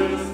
this